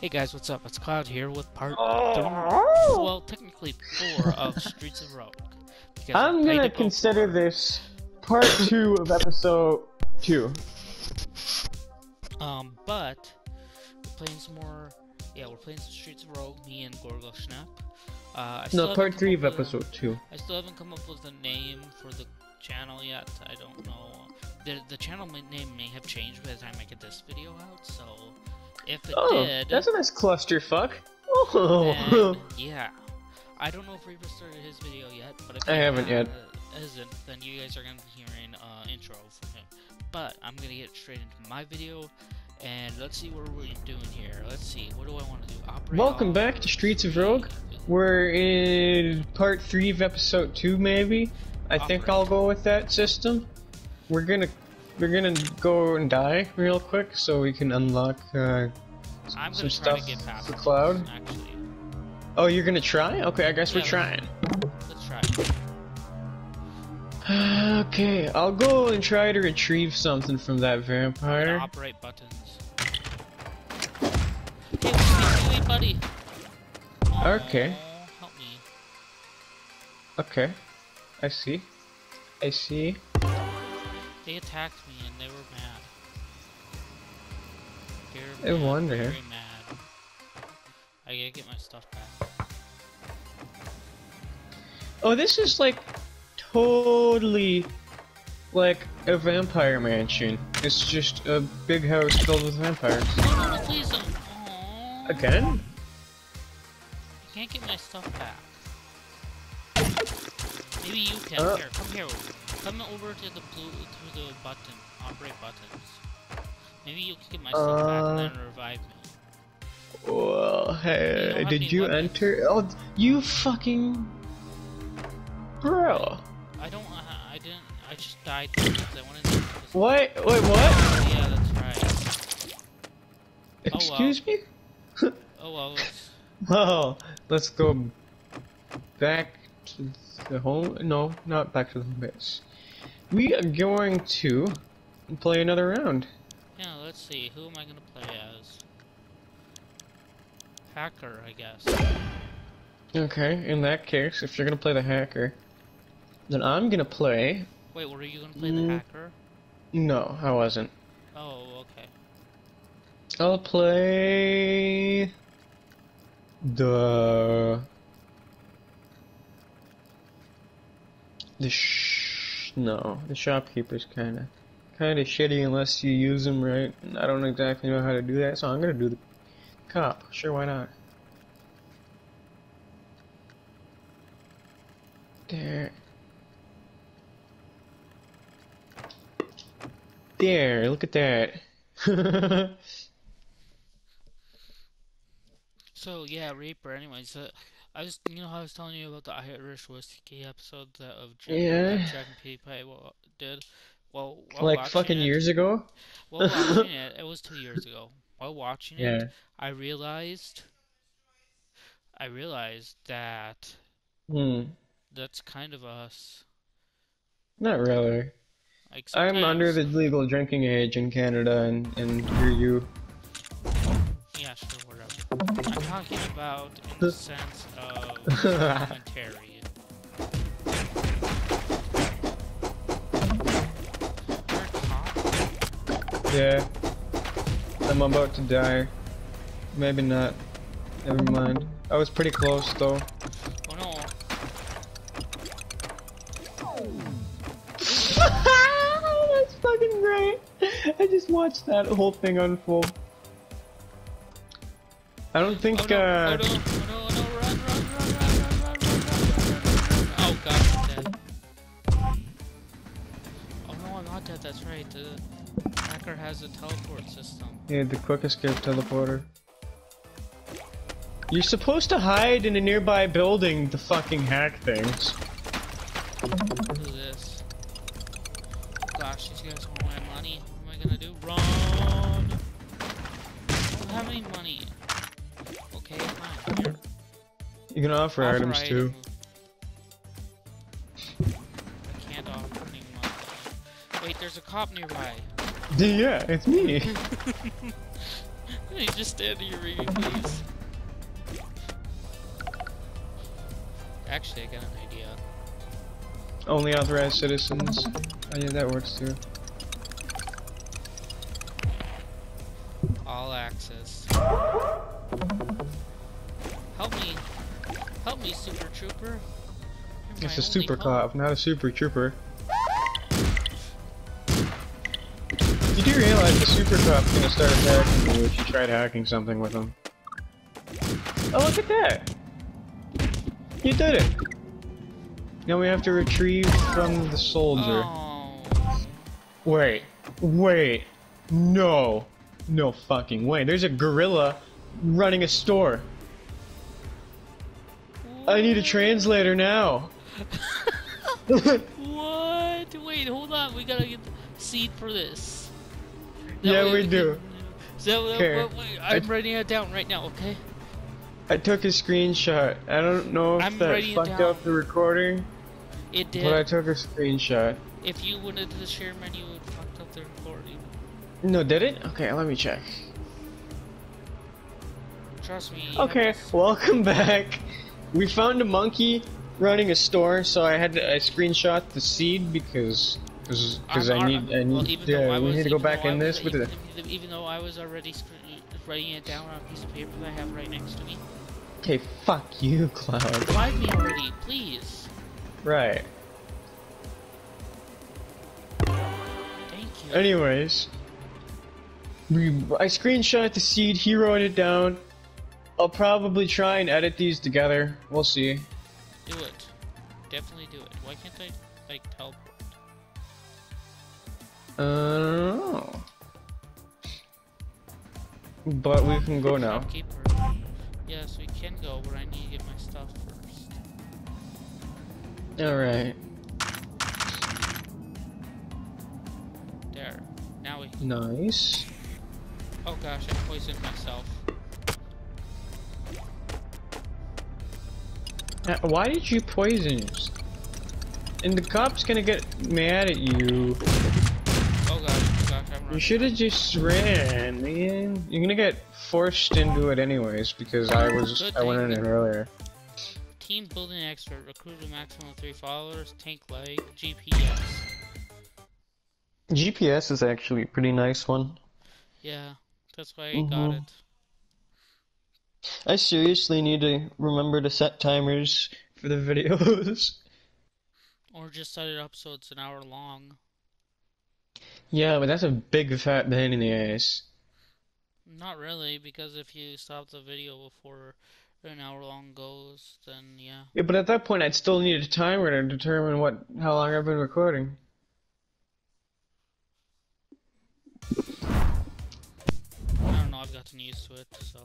Hey guys, what's up? It's Cloud here with part Oh. three, well, technically four of Streets of Rogue. I'm gonna consider this part two of episode two. Um, but we're playing some more. Yeah, we're playing some Streets of Rogue. Me and Gorgo Schnapp. Uh, No, part three of with a- episode two. I still haven't come up with a name for the channel yet. I don't know. The the channel name may have changed by the time I get this video out. So if it Oh, did, that's a nice clusterfuck. Oh, yeah. I don't know if Reaper started his video yet, but if I haven't yet. Hasn't, then you guys are gonna be hearing uh, intro from him. But I'm gonna get straight into my video, and let's see what we're doing here. Let's see, what do I want to do? Operate welcome back to Streets of Rogue. We're in part three of episode two, maybe. I think I'll go with that system. We're gonna we're gonna go and die real quick so we can unlock uh, I'm some stuff to get past for this, Cloud. Actually, Oh, you're gonna try? Okay, I guess Yeah, we're trying. let's try. Okay, I'll go and try to retrieve something from that vampire. operate buttons. Hey, what are you doing, buddy? Okay. Help me. Okay, I see. I see. They attacked me and they were mad. They're I mad, wonder. Very mad. I gotta get my stuff back. Oh, this is like totally like a vampire mansion. It's just a big house filled with vampires. No, no, no, please don't. Aww. Again? I can't get my stuff back. Maybe you can. Uh. Here, come here. Come over to the blue, to the button. Operate buttons. Maybe you can get my stuff back and then revive me. Well, hey, don't did you weapons. enter? Oh, you fucking bro. I don't. Uh, I didn't. I just died because I wanted to. What? Wait, what? Yeah, that's right. Oh, well. Excuse me? Oh well. Well, let's go back to the home. No, not back to the home base. We are going to play another round. yeah. Let's see. Who am I gonna play as? Hacker, I guess. Okay, in that case, if you're gonna play the hacker, then I'm gonna play. Wait, were you gonna play Mm. the hacker? No, I wasn't. Oh, okay. I'll play the the sh no the shopkeeper's kind of kind of shitty unless you use them right. And I don't exactly know how to do that, so I'm gonna do the cop. Sure, why not? There. There, look at that. So yeah, Reaper. Anyways, uh, I was, you know, how I was telling you about the Irish whiskey episode that of Jack, Yeah. Jack and wa- did. Well, while like fucking it, years ago? While watching it, it was two years ago. While watching Yeah. it, I realized, I realized that Hmm. that's kind of us. Not really. Like I'm under the legal drinking age in Canada, and and you're you. Yeah, sure, whatever. I'm talking about in the sense of commentary. You're a cop? Yeah. I'm about to die. Maybe not. Never mind. I was pretty close though. Oh no. That's fucking great. I just watched that whole thing unfold. I don't think. Oh, no. uh... oh, no. God, Oh, no, I'm not dead. That's right. The hacker has a teleport system. Yeah, the quick escape teleporter. You're supposed to hide in a nearby building to fucking hack things. Who is this. Gosh, these guys want my money. What am I gonna do? Run! I don't have any money. You can offer Offer items too. I can't offer any money. Wait, there's a cop nearby. Yeah, it's me. you just stand here reading, please? Actually, I got an idea. Only authorized citizens. Oh yeah, that works too. All access. Help me. Help Super Trooper. You're It's a super hope. cop, not a super trooper. You do realize the super cop's gonna start attacking you if you tried hacking something with him. Oh, look at that! You did it! Now we have to retrieve from the soldier. Oh. Wait, wait, no, no fucking way. There's a gorilla running a store. I need a translator now. What? Wait, hold on. We gotta get the seed for this. That Yeah, we can- do. So, uh, wait, I'm I- writing it down right now, okay? I took a screenshot. I don't know if I'm that fucked up the recording, It did. but I took a screenshot. If you went into the share menu, it fucked up the recording. No, did it? Okay, let me check. Trust me. Okay, to- welcome back. We found a monkey running a store, so I had to I screenshot the seed because because I need I need well, yeah I we need to go back in was- this with even, the. even- even though I was already writing it down on a piece of paper that I have right next to me. Okay, fuck you, Cloud. Revive me already, please. Right. Thank you. Anyways, we I screenshot the seed. He wrote it down. I'll probably try and edit these together. We'll see. Do it. Definitely do it. Why can't I, like, teleport? Uh, I don't know. But we can go now. Shopkeeper. Yes, we can go, but I need to get my stuff first. Alright. There. Now we can. Nice. Oh gosh, I poisoned myself. Uh, Why did you poison yourself? And the cop's gonna get mad at you. Oh gosh, gosh, I'm You should have just ran, man. You're gonna get forced into it anyways because I was Good I went in it earlier. Team building expert. Recruit a maximum of three followers. Tank leg. GPS. GPS is actually a pretty nice one. Yeah, that's why I got Mhm. it. I seriously need to remember to set timers for the videos. Or just set it up so it's an hour long. yeah, but that's a big fat pain in the ass. Not really, because if you stop the video before an hour long goes, then yeah. Yeah, but at that point I'd still need a timer to determine what how long I've been recording. I don't know, I've gotten used to it, so.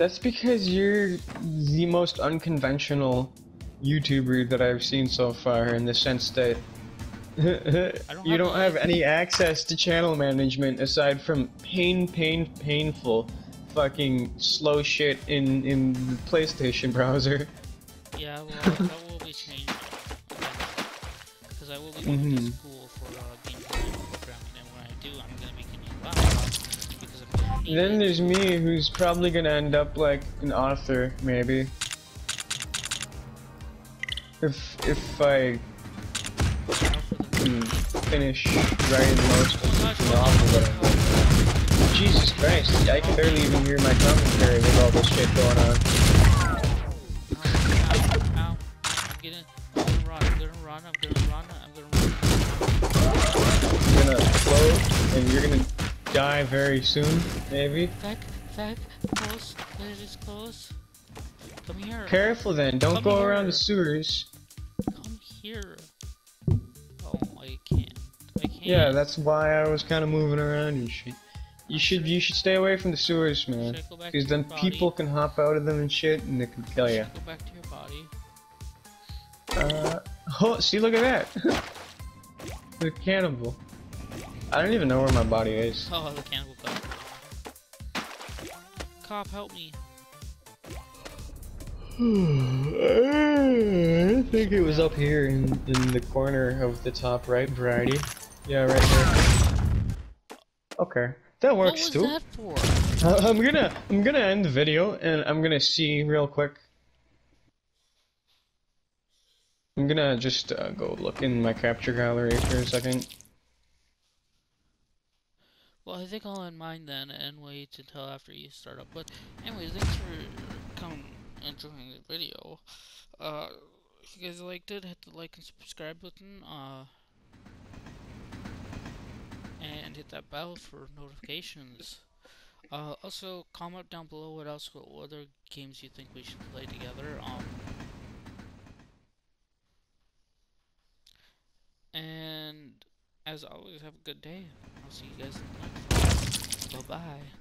That's because you're the most unconventional YouTuber that I've seen so far in the sense that don't you don't have any access to channel management aside from pain, pain, painful fucking slow shit in, in the PlayStation browser. Yeah, well, that will be changed. Because I will be going to Mhm. school for uh, game Then there's me who's probably gonna end up like an author, maybe. If if I can finish writing most of the novel the- that I'm Jesus Christ, I can barely even hear my commentary with all this shit going on. Ow, ow, ow. I'm getting, I'm gonna run, I'm gonna run, I'm gonna run, I'm gonna run. I'm gonna float, and you're gonna die very soon, maybe. Feck, feck, close, it is close. Come here, Careful then, don't Come go around the sewers. come here. Oh, I can't, I can't. Yeah, that's why I was kind of moving around and shit. You should you should stay away from the sewers, man. Should I go back Because then people can hop out of them and shit, and they can kill you. Should Go back to your body. Uh, oh, see, look at that. the cannibal. I don't even know where my body is. Oh, the cannibal cop. Cop, help me. I think it was up here in, in the corner of the top right variety. Yeah, right there. Okay, that What works was too. that for? Uh, I'm gonna I'm gonna end the video and I'm gonna see real quick. I'm gonna just uh, go look in my capture gallery for a second. I think I'll end mine then and wait until after you start up. But anyways, thanks for coming and joining the video. Uh, if you guys liked it, hit the like and subscribe button. Uh, and hit that bell for notifications. Uh, also comment down below what else, what other games you think we should play together. Um. And as always, have a good day. I'll see you guys in the next one. Bye bye.